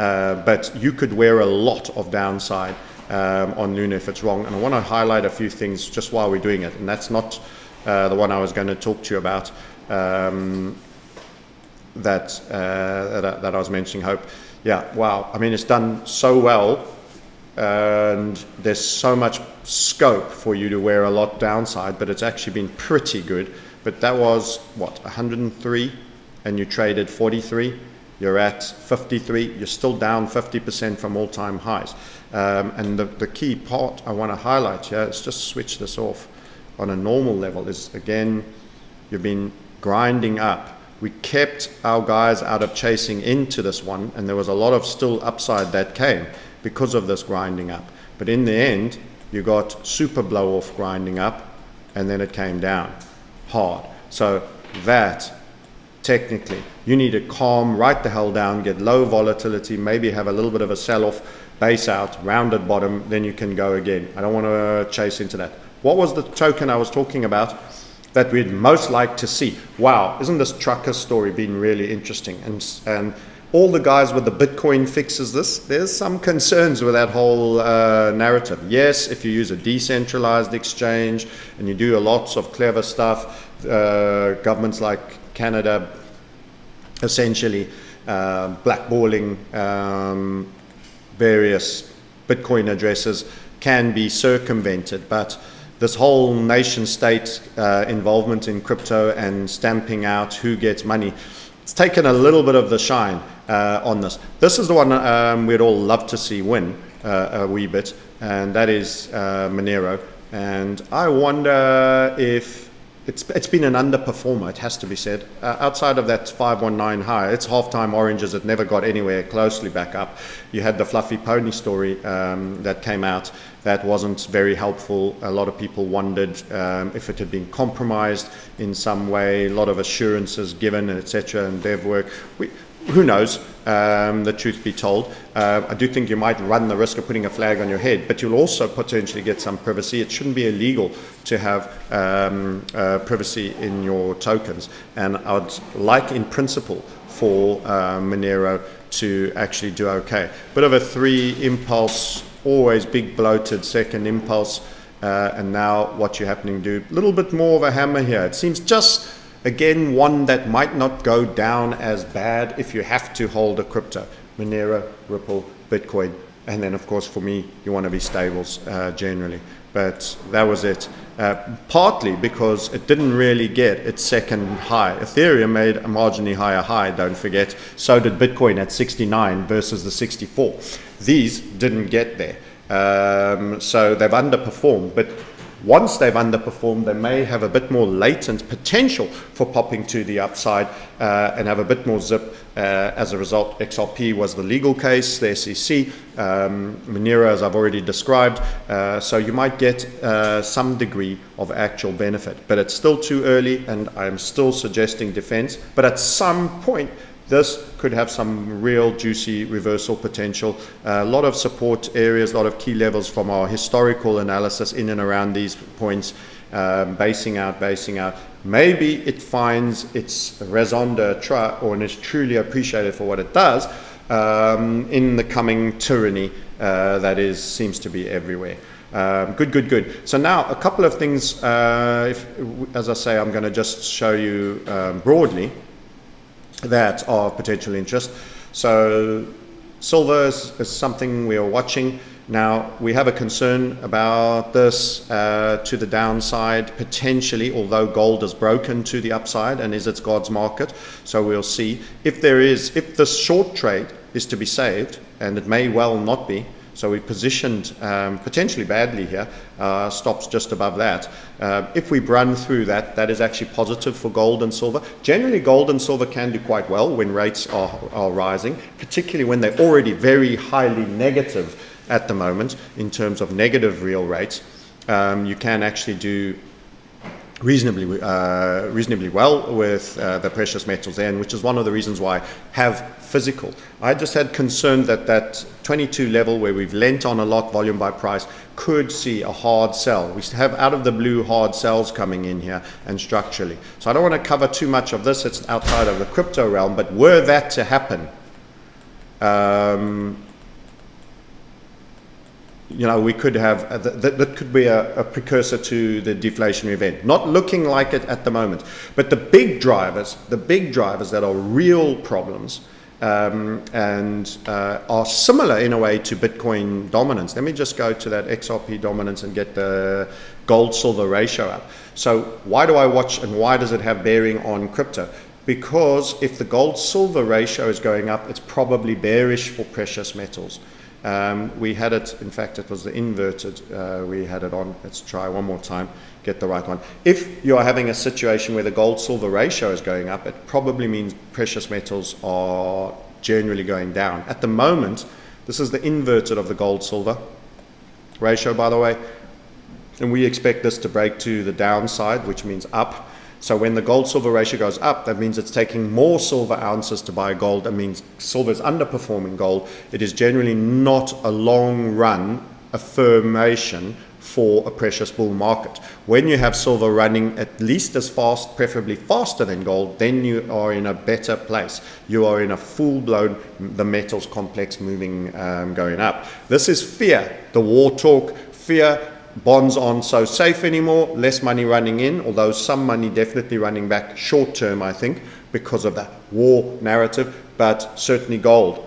Uh, but you could wear a lot of downside um, on Luna if it's wrong. And I want to highlight a few things just while we're doing it. And that's not uh, the one I was going to talk to you about um, that, uh, that, that, I was mentioning, Hope. Yeah, wow. I mean, it's done so well, and there's so much scope for you to wear a lot downside, but it's actually been pretty good. But that was, what, 103, and you traded 43? You're at 53, you're still down 50% from all time highs. Um, and the, the key part I want to highlight here is just switch this off on a normal level is again, you've been grinding up. We kept our guys out of chasing into this one, and there was a lot of still upside that came because of this grinding up. But in the end, you got super blow off grinding up, and then it came down hard. So that technically, you need to calm right the hell down, get low volatility, maybe have a little bit of a sell off, base out, rounded bottom, then you can go again. I don't want to chase into that. What was the token I was talking about that we'd most like to see? Wow, isn't this trucker story been really interesting? And, and all the guys with the Bitcoin fixes this. There's some concerns with that whole uh, narrative. Yes, if you use a decentralized exchange and you do lots of clever stuff, uh, governments like Canada essentially uh, blackballing um, various Bitcoin addresses can be circumvented. But this whole nation state uh, involvement in crypto and stamping out who gets money, it's taken a little bit of the shine uh, on this. This is the one um, we'd all love to see win uh, a wee bit, and that is uh, Monero. And I wonder if it's, it's been an underperformer, it has to be said. Uh, outside of that 519 high, its half-time oranges, it never got anywhere closely back up. You had the fluffy pony story um, that came out that wasn't very helpful. A lot of people wondered um, if it had been compromised in some way, a lot of assurances given, etc., and dev work. We, who knows, um, the truth be told. Uh, I do think you might run the risk of putting a flag on your head, but you'll also potentially get some privacy. It shouldn't be illegal to have um, uh, privacy in your tokens. And I'd like, in principle, for uh, Monero to actually do okay. Bit of a three impulse, always big bloated second impulse. Uh, and now what you're happening to do, a little bit more of a hammer here. It seems just Again, one that might not go down as bad if you have to hold a crypto. Monero, Ripple, Bitcoin. And then, of course, for me, you want to be stables uh, generally. But that was it. Uh, partly because it didn't really get its second high. Ethereum made a marginally higher high, don't forget. So did Bitcoin at 69 versus the 64. These didn't get there. Um, so they've underperformed. But once they've underperformed, they may have a bit more latent potential for popping to the upside uh, and have a bit more zip. Uh, as a result, XRP was the legal case, the SEC, um, Monero, as I've already described. Uh, so you might get uh, some degree of actual benefit, but it's still too early, and I'm still suggesting defense. But at some point, this could have some real juicy reversal potential. A lot of support areas, a lot of key levels from our historical analysis in and around these points, um, basing out, basing out. Maybe it finds its raison d'etre or is truly appreciated for what it does um, in the coming tyranny uh, that is seems to be everywhere. Um, good, good, good. So now a couple of things, uh, if, as I say, I'm going to just show you um, broadly that are of potential interest. So silver is, is, something we are watching. Now, we have a concern about this uh, to the downside, potentially, although gold is broken to the upside and is its God's market. So we'll see. If there is, if this short trade is to be saved, and it may well not be, so we positioned um, potentially badly here, uh, stops just above that. Uh, if we run through that, that is actually positive for gold and silver. Generally, gold and silver can do quite well when rates are, are rising, particularly when they're already very highly negative at the moment in terms of negative real rates. Um, you can actually do reasonably uh, reasonably well with uh, the precious metals and which is one of the reasons why I have physical. I just had concern that that 22 level where we've lent on a lot volume by price could see a hard sell. We have out of the blue hard sells coming in here and structurally. So I don't want to cover too much of this. It's outside of the crypto realm, but were that to happen, um, you know, we could have, uh, that, that could be a, a, precursor to the deflationary event. Not looking like it at the moment. But the big drivers, the big drivers that are real problems um, and uh, are similar in a way to Bitcoin dominance. Let me just go to that XRP dominance and get the gold silver ratio up. So, why do I watch and why does it have bearing on crypto? Because if the gold silver ratio is going up, it's probably bearish for precious metals. Um, we had it, in fact, it was the inverted, uh, we had it on. Let's try one more time, get the right one. If you're having a situation where the gold silver ratio is going up, it probably means precious metals are generally going down. At the moment, this is the inverted of the gold silver ratio, by the way, and we expect this to break to the downside, which means up. So when the gold silver ratio goes up, that means it's taking more silver ounces to buy gold. That means silver is underperforming gold. It is generally not a long run affirmation for a precious bull market. When you have silver running at least as fast, preferably faster than gold, then you are in a better place. You are in a full blown, the metals complex moving, um, going up. This is fear, the war talk, fear bonds aren't so safe anymore, less money running in, although some money definitely running back short term, I think, because of that war narrative, but certainly gold.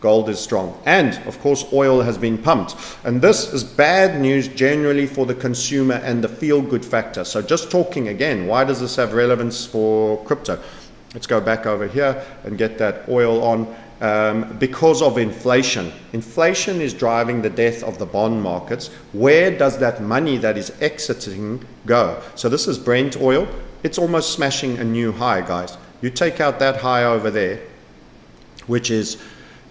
Gold is strong. And, of course, oil has been pumped. And this is bad news generally for the consumer and the feel good factor. So, just talking again, why does this have relevance for crypto? Let's go back over here and get that oil on. Um, because of inflation. Inflation is driving the death of the bond markets. Where does that money that is exiting go? So this is Brent oil. It's almost smashing a new high, guys. You take out that high over there, which is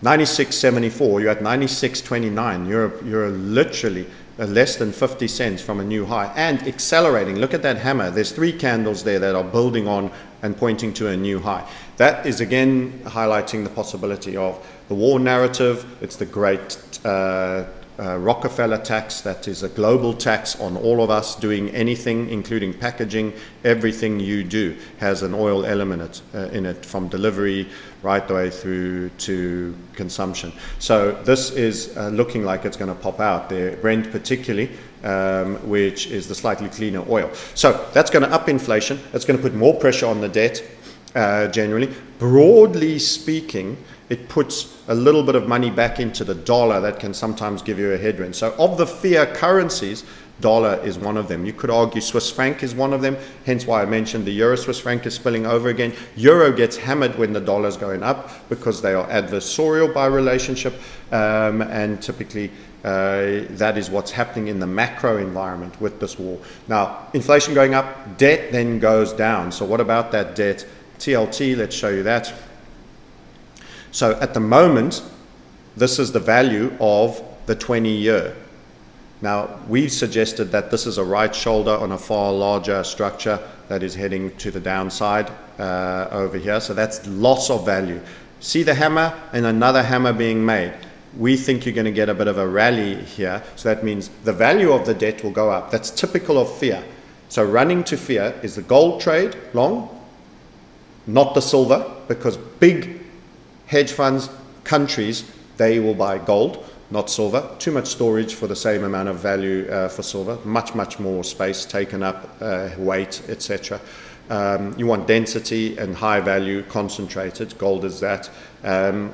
96.74. You're at 96.29. You're you're literally less than 50 cents from a new high and accelerating. Look at that hammer. There's three candles there that are building on and pointing to a new high. That is again highlighting the possibility of the war narrative. It's the great uh, uh, Rockefeller tax, that is a global tax on all of us doing anything, including packaging. Everything you do has an oil element uh, in it, from delivery right the way through to consumption. So this is uh, looking like it's going to pop out there, Brent particularly, um, which is the slightly cleaner oil. So that's going to up inflation. That's going to put more pressure on the debt uh, generally. Broadly speaking, it puts a little bit of money back into the dollar that can sometimes give you a headwind. So of the fear currencies, dollar is one of them. You could argue Swiss franc is one of them, hence why I mentioned the euro Swiss franc is spilling over again. Euro gets hammered when the dollar is going up because they are adversarial by relationship, um, and typically uh, that is what's happening in the macro environment with this war. Now, inflation going up, debt then goes down. So what about that debt? TLT, let's show you that. So at the moment, this is the value of the 20 year. Now, we've suggested that this is a right shoulder on a far larger structure that is heading to the downside uh, over here. So that's loss of value. See the hammer and another hammer being made. We think you're going to get a bit of a rally here. So that means the value of the debt will go up. That's typical of fear. So running to fear is the gold trade long, not the silver, because big hedge funds, countries, they will buy gold, not silver. Too much storage for the same amount of value uh, for silver. Much, much more space taken up, uh, weight, etc. Um, you want density and high value concentrated. Gold is that. Um,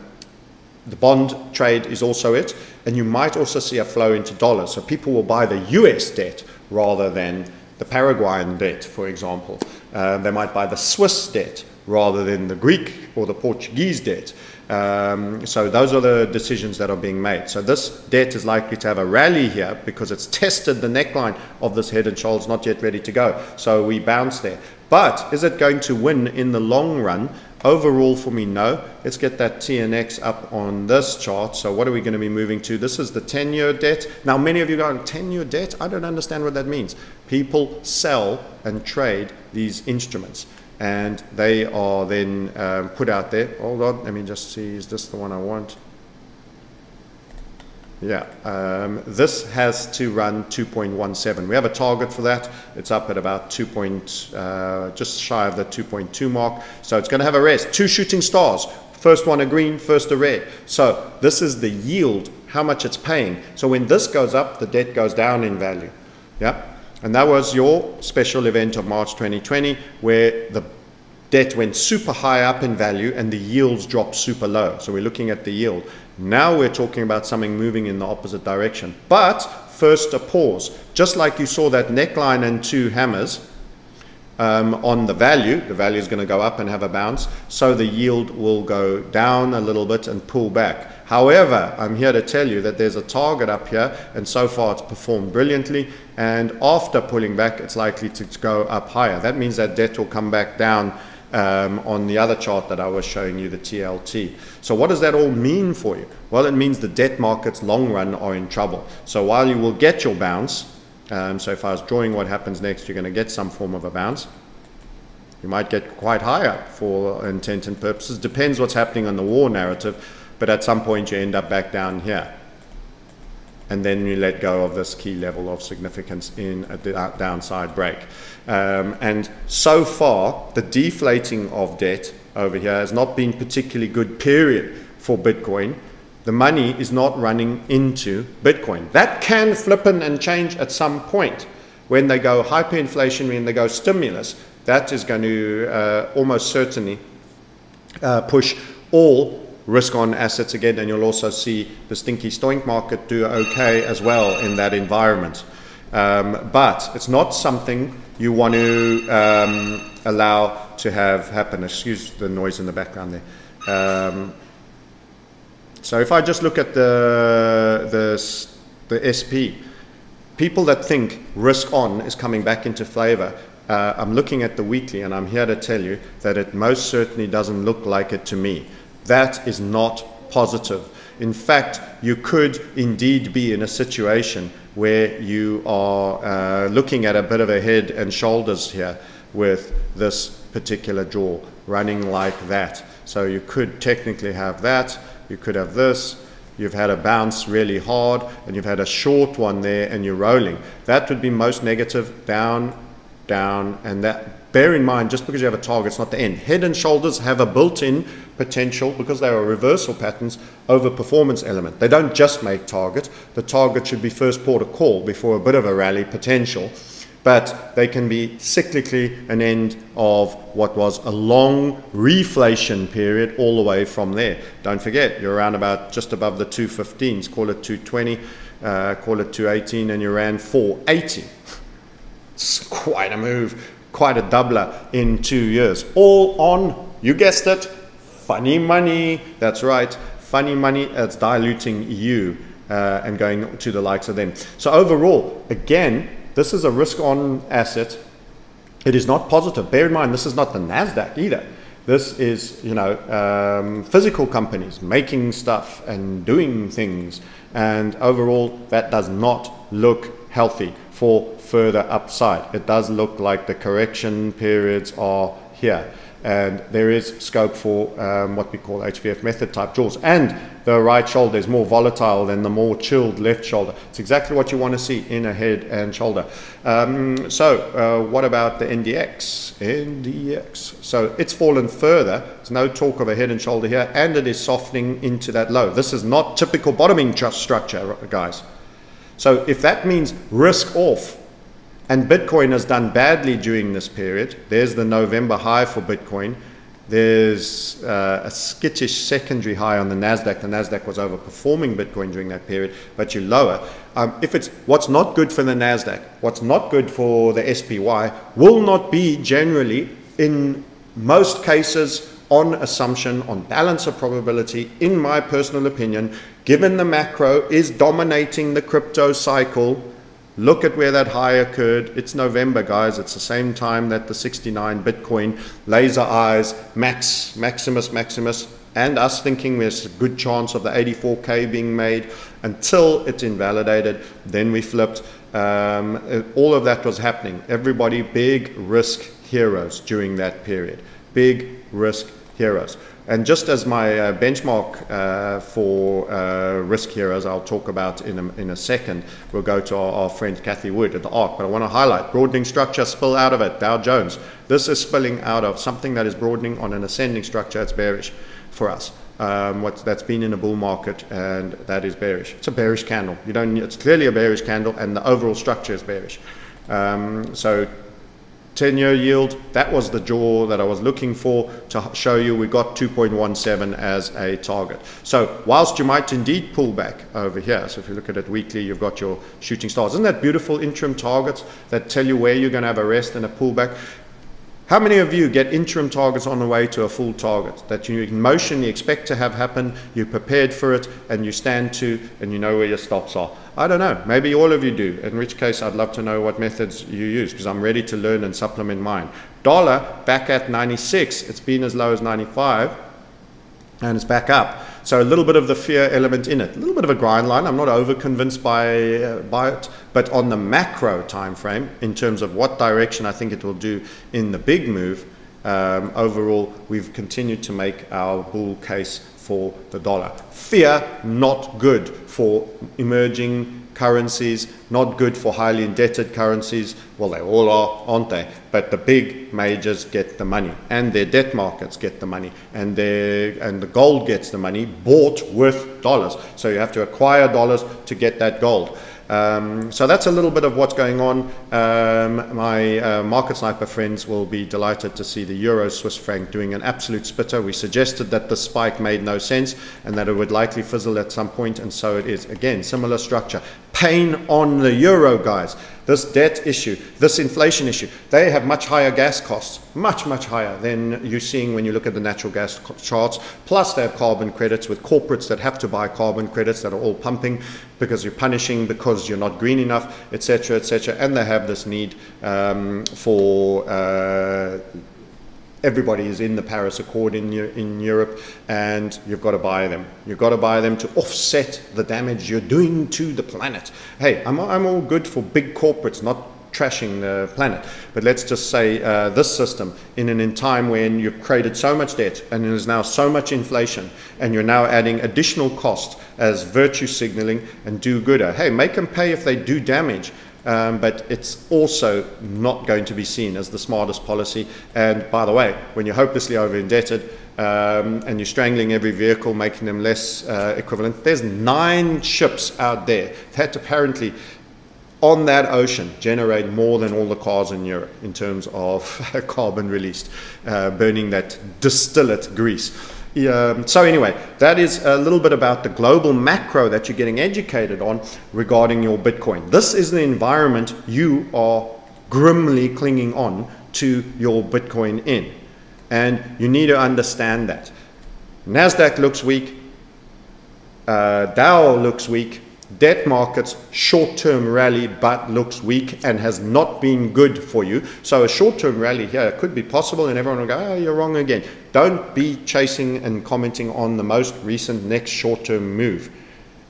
the bond trade is also it. And you might also see a flow into dollars. So people will buy the US debt rather than the Paraguayan debt, for example. Uh, they might buy the Swiss debt rather than the Greek or the Portuguese debt. Um, so those are the decisions that are being made. So this debt is likely to have a rally here because it's tested the neckline of this head and shoulders, not yet ready to go. So we bounce there. But is it going to win in the long run? Overall, for me, no. Let's get that TNX up on this chart. So what are we going to be moving to? This is the 10-year debt. Now, many of you go, 10-year debt? I don't understand what that means. People sell and trade these instruments and they are then um, put out there. Hold on, let me just see, is this the one I want? Yeah, um, this has to run 2.17. We have a target for that. It's up at about 2. Point, uh, just shy of the 2.2 mark. So it's going to have a rest. Two shooting stars. First one a green, first a red. So this is the yield, how much it's paying. So when this goes up, the debt goes down in value. Yeah. And that was your special event of March 2020 where the debt went super high up in value and the yields dropped super low. So we're looking at the yield. Now we're talking about something moving in the opposite direction. But first a pause. Just like you saw that neckline and two hammers um, on the value, the value is going to go up and have a bounce. So the yield will go down a little bit and pull back. However, I'm here to tell you that there's a target up here, and so far it's performed brilliantly. And after pulling back, it's likely to go up higher. That means that debt will come back down um, on the other chart that I was showing you, the TLT. So what does that all mean for you? Well, it means the debt markets long run are in trouble. So while you will get your bounce, um, so if I was drawing what happens next, you're going to get some form of a bounce. You might get quite high up for intent and purposes. Depends what's happening on the war narrative but at some point you end up back down here. And then you let go of this key level of significance in a downside break. Um, and so far, the deflating of debt over here has not been particularly good, period, for Bitcoin. The money is not running into Bitcoin. That can flip in and change at some point. When they go hyperinflationary and they go stimulus, that is going to uh, almost certainly uh, push all risk on assets again, and you'll also see the stinky stoink market do okay as well in that environment. Um, but it's not something you want to um, allow to have happen. Excuse the noise in the background there. Um, So if I just look at the, the, the SP, people that think risk on is coming back into favor, uh, I'm looking at the weekly and I'm here to tell you that it most certainly doesn't look like it to me. That is not positive. In fact, you could indeed be in a situation where you are uh, looking at a bit of a head and shoulders here with this particular jaw running like that. So you could technically have that, you could have this, you've had a bounce really hard, and you've had a short one there and you're rolling. That would be most negative, down, down, and that, bear in mind, just because you have a target, it's not the end. Head and shoulders have a built-in potential, because they are reversal patterns, over performance element. They don't just make target. The target should be first port of call before a bit of a rally potential but they can be cyclically an end of what was a long reflation period all the way from there. Don't forget, you're around about just above the 215s, call it 220, uh, call it 218, and you ran 480. It's quite a move, quite a doubler in two years. All on, you guessed it, funny money. That's right, funny money that's diluting you uh, and going to the likes of them. So overall, again, this is a risk on asset. It is not positive. Bear in mind, this is not the NASDAQ either. This is, you know, um, physical companies making stuff and doing things. And overall, that does not look healthy for further upside. It does look like the correction periods are here and there is scope for um, what we call HVF method type jaws. And the right shoulder is more volatile than the more chilled left shoulder. It's exactly what you want to see in a head and shoulder. Um, so uh, what about the NDX? NDX. So it's fallen further. There's no talk of a head and shoulder here, and it is softening into that low. This is not typical bottoming structure, guys. So if that means risk off, and Bitcoin has done badly during this period. There's the November high for Bitcoin. There's uh, a skittish secondary high on the Nasdaq. The Nasdaq was overperforming Bitcoin during that period, but you lower. Um, if it's what's not good for the Nasdaq, what's not good for the SPY, will not be generally in most cases on assumption, on balance of probability, in my personal opinion, given the macro is dominating the crypto cycle Look at where that high occurred. It's November, guys. It's the same time that the 69 Bitcoin, laser eyes, Max, Maximus, Maximus, and us thinking there's a good chance of the 84K being made until it's invalidated. Then we flipped. Um, all of that was happening. Everybody, big risk heroes during that period. Big risk heroes. And just as my uh, benchmark uh, for uh, risk as I'll talk about in a, in a second, we'll go to our, our friend Cathie Wood at the ARK. But I want to highlight broadening structure, spill out of it, Dow Jones. This is spilling out of something that is broadening on an ascending structure. It's bearish for us. Um, that's been in a bull market, and that is bearish. It's a bearish candle. You don't. It's clearly a bearish candle, and the overall structure is bearish. Um, so 10 year yield, that was the jaw that I was looking for to show you we got 2.17 as a target. So whilst you might indeed pull back over here, so if you look at it weekly, you've got your shooting stars. Isn't that beautiful interim targets that tell you where you're going to have a rest and a pullback? How many of you get interim targets on the way to a full target that you emotionally expect to have happen, you're prepared for it, and you stand to, and you know where your stops are? I don't know. Maybe all of you do, in which case I'd love to know what methods you use because I'm ready to learn and supplement mine. Dollar back at 96, it's been as low as 95, and it's back up. So a little bit of the fear element in it, a little bit of a grind line. I'm not over convinced by, uh, by it, but on the macro time frame, in terms of what direction I think it will do in the big move, um, overall, we've continued to make our bull case for the dollar. Fear, not good for emerging currencies, not good for highly indebted currencies. Well, they all are, aren't they? But the big majors get the money, and their debt markets get the money, and their and the gold gets the money bought with dollars. So you have to acquire dollars to get that gold. Um, so that's a little bit of what's going on. Um, my uh, market sniper friends will be delighted to see the Euro Swiss franc doing an absolute spitter. We suggested that the spike made no sense and that it would likely fizzle at some point, and so it is. Again, similar structure. Pain on the euro, guys. This debt issue, this inflation issue, they have much higher gas costs, much, much higher than you're seeing when you look at the natural gas charts. Plus, they have carbon credits with corporates that have to buy carbon credits that are all pumping because you're punishing because you're not green enough, etc., etc. And they have this need um, for uh, everybody is in the Paris Accord in, in Europe, and you've got to buy them. You've got to buy them to offset the damage you're doing to the planet. Hey, I'm, I'm all good for big corporates not trashing the planet, but let's just say uh, this system, in an in time when you've created so much debt and there's now so much inflation, and you're now adding additional cost as virtue signaling and do gooder. Hey, make them pay if they do damage. Um, but it's also not going to be seen as the smartest policy. And by the way, when you're hopelessly over indebted um, and you're strangling every vehicle, making them less uh, equivalent, there's nine ships out there that apparently on that ocean generate more than all the cars in Europe in terms of carbon released, uh, burning that distillate grease. Um, so anyway, that is a little bit about the global macro that you're getting educated on regarding your Bitcoin. This is the environment you are grimly clinging on to your Bitcoin in. And you need to understand that. NASDAQ looks weak, uh, Dow looks weak, debt markets short-term rally but looks weak and has not been good for you. So a short-term rally here could be possible and everyone will go, oh, you're wrong again. Don't be chasing and commenting on the most recent next short-term move.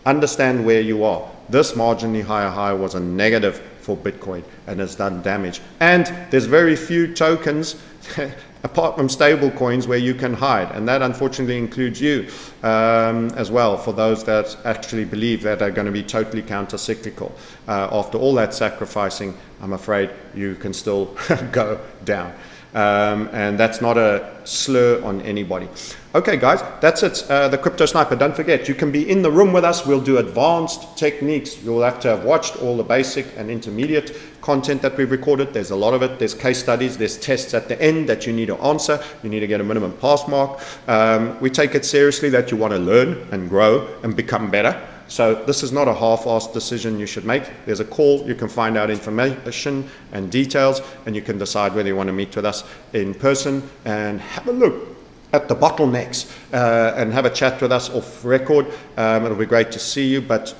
Understand where you are. This marginally higher high was a negative for Bitcoin and has done damage. And there's very few tokens apart from stable coins where you can hide. And that unfortunately includes you um, as well for those that actually believe that are going to be totally counter-cyclical. Uh, after all that sacrificing, I'm afraid you can still go down. Um, and that's not a slur on anybody. Okay, guys, that's it. Uh, the Crypto Sniper. Don't forget, you can be in the room with us. We'll do advanced techniques. You'll have to have watched all the basic and intermediate content that we've recorded. There's a lot of it. There's case studies. There's tests at the end that you need to answer. You need to get a minimum pass mark. Um, we take it seriously that you want to learn and grow and become better. So this is not a half-assed decision you should make. There's a call, you can find out information and details, and you can decide whether you want to meet with us in person and have a look at the bottlenecks uh, and have a chat with us off record. Um, it'll be great to see you, but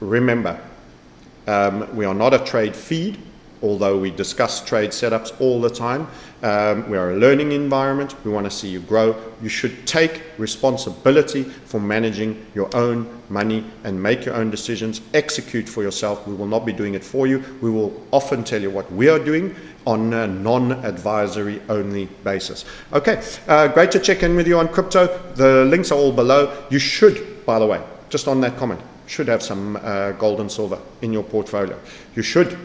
remember, um, we are not a trade feed although we discuss trade setups all the time. Um, we are a learning environment. We want to see you grow. You should take responsibility for managing your own money and make your own decisions. Execute for yourself. We will not be doing it for you. We will often tell you what we are doing on a non-advisory only basis. Okay, uh, great to check in with you on crypto. The links are all below. You should, by the way, just on that comment, should have some uh, gold and silver in your portfolio. You should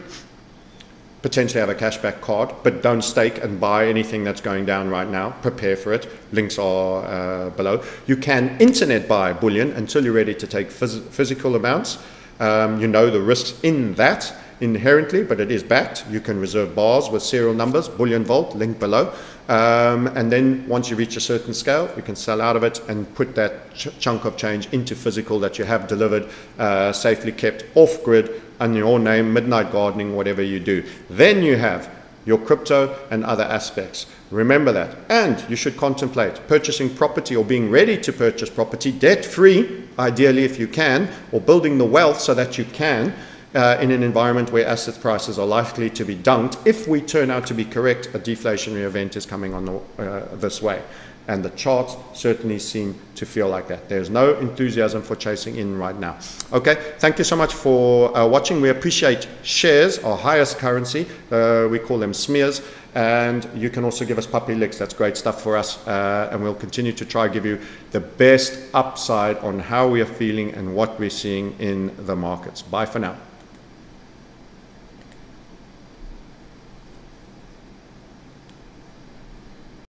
potentially have a cashback card, but don't stake and buy anything that's going down right now. Prepare for it. Links are uh, below. You can internet buy bullion until you're ready to take phys physical amounts. Um, you know the risks in that inherently, but it is backed. You can reserve bars with serial numbers, BullionVault, link below. Um, and then once you reach a certain scale, you can sell out of it and put that ch chunk of change into physical that you have delivered, uh, safely kept off grid under your name, midnight gardening, whatever you do. Then you have your crypto and other aspects. Remember that. And you should contemplate purchasing property or being ready to purchase property debt free, ideally if you can, or building the wealth so that you can uh, in an environment where asset prices are likely to be dunked. If we turn out to be correct, a deflationary event is coming on the, uh, this way. And the charts certainly seem to feel like that. There's no enthusiasm for chasing in right now. Okay, thank you so much for uh, watching. We appreciate shares, our highest currency. Uh, we call them smears. And you can also give us puppy licks. That's great stuff for us. Uh, and we'll continue to try to give you the best upside on how we are feeling and what we're seeing in the markets. Bye for now.